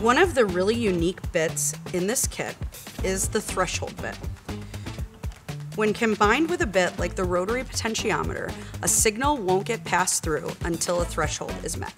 One of the really unique bits in this kit is the threshold bit. When combined with a bit like the rotary potentiometer, a signal won't get passed through until a threshold is met.